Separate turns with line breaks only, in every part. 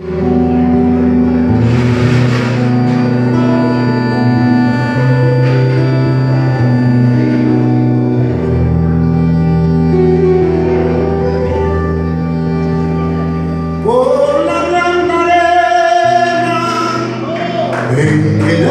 Por la blanca arena, en el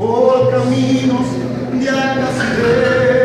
por caminos de acasidez.